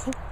Mm-hmm.